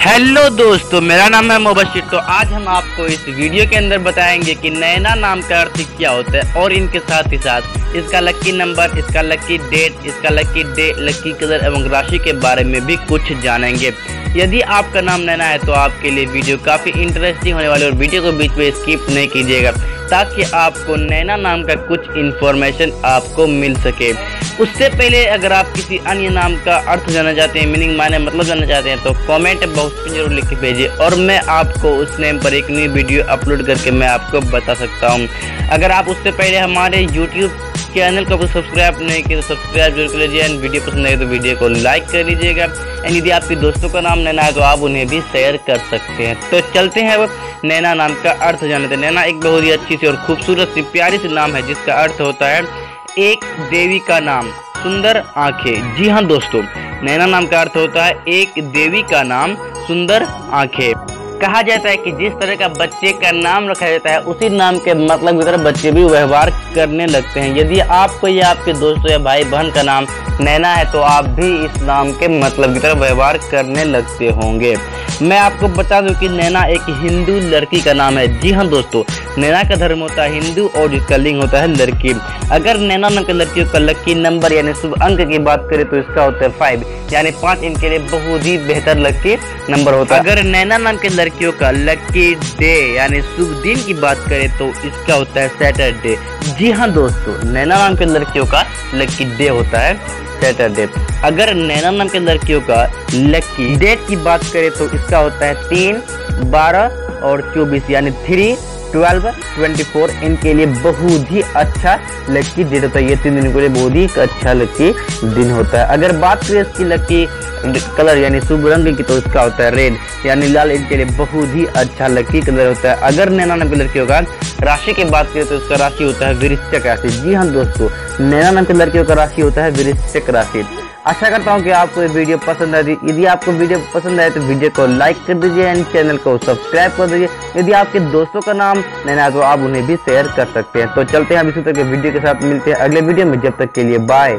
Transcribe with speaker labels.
Speaker 1: Hello दोस्तों, मेरा नाम है मुबशिर। तो आज हम आपको इस वीडियो के अंदर बताएँगे कि नैना नाम का अर्थ क्या होता है और इनके साथ ही साथ इसका लकी नंबर इसका लकी डेट इसका लकी डे लकी कलर एवं राशि के बारे में भी कुछ जानेंगे। यदि आपका नाम नैना है तो आपके लिए वीडियो काफ़ी इंटरेस्टिंग होने वाली और वीडियो को बीच में स्किप नहीं कीजिएगा, ताकि आपको नैना नाम का कुछ इन्फॉर्मेशन आपको मिल सके। उससे पहले अगर आप किसी अन्य नाम का अर्थ जानना चाहते हैं मीनिंग माने मतलब जानना चाहते हैं तो कमेंट बॉक्स में ज़रूर लिख के भेजिए और मैं आपको उस नेम पर एक नई वीडियो अपलोड करके मैं आपको बता सकता हूँ। अगर आप उससे पहले हमारे यूट्यूब चैनल को सब्सक्राइब नहीं किया तो सब्सक्राइब ज़रूर कर लीजिए। एंड वीडियो पसंद आए तो वीडियो को लाइक कर लीजिएगा। एंड यदि आपके दोस्तों का नाम नैना है तो आप उन्हें भी शेयर कर सकते हैं। तो चलते हैं अब नैना नाम का अर्थ जानते हैं। नैना, एक बहुत ही अच्छी सी और खूबसूरत सी प्यारी सी नाम है जिसका अर्थ होता है एक देवी का नाम, सुंदर आँखें। जी हाँ दोस्तों, नैना नाम का अर्थ होता है एक देवी का नाम, सुंदर आँखें। कहा जाता है कि जिस तरह का बच्चे का नाम रखा जाता है, उसी नाम के मतलब की तरह बच्चे भी व्यवहार करने लगते हैं। यदि आपको या आपके दोस्तों या भाई बहन का नाम नैना है तो आप भी इस नाम के मतलब की तरह व्यवहार करने लगते होंगे। मैं आपको बता दूँ कि नैना एक हिंदू लड़की का नाम है। जी हाँ दोस्तों, नैना का धर्म होता है हिंदू और जिसका लिंग होता है लड़की। अगर नैना नाम के लड़कियों का लक्की नंबर यानी शुभ अंक की बात करें तो इसका होता है फाइव यानी पाँच इनके लिए बहुत ही बेहतर लक्की नंबर होता है। अगर नैना नाम के लड़कियों का लकी डे, यानी शुभ दिन की बात करें तो इसका होता है सैटरडे। जी हाँ दोस्तों, नैना नाम के लड़कियों का लकी डे होता है सैटरडे। अगर नैना नाम के लड़कियों का लकी डेट की बात करें तो इसका होता है तीन, बारह और चौबीस, यानी थ्री ट्वेल्व, ट्वेंटी फोर, इनके लिए बहुत ही अच्छा लक्की डेट होता है। ये तीन दिन के लिए बहुत ही अच्छा लक्की दिन होता है। अगर बात करें इसकी लक्की कलर, यानी शुभ रंग की तो इसका होता है रेड, यानी लाल, इनके लिए बहुत ही अच्छा लक्की कलर होता है। अगर नैना नाम के का राशि की बात करें तो इसका राशि होता है वृश्चिक राशि। जी हाँ दोस्तों नैना नाम के का राशि होता है वृश्चिक राशि। आशा करता हूँ कि आपको ये वीडियो पसंद आई यदि आपको वीडियो पसंद आए तो वीडियो को लाइक कर दीजिए एंड चैनल को सब्सक्राइब कर दीजिए। यदि आपके दोस्तों का नाम नैना तो आप उन्हें भी शेयर कर सकते हैं। तो चलते हैं अब इसी तरह के वीडियो के साथ, मिलते हैं अगले वीडियो में। जब तक के लिए बाय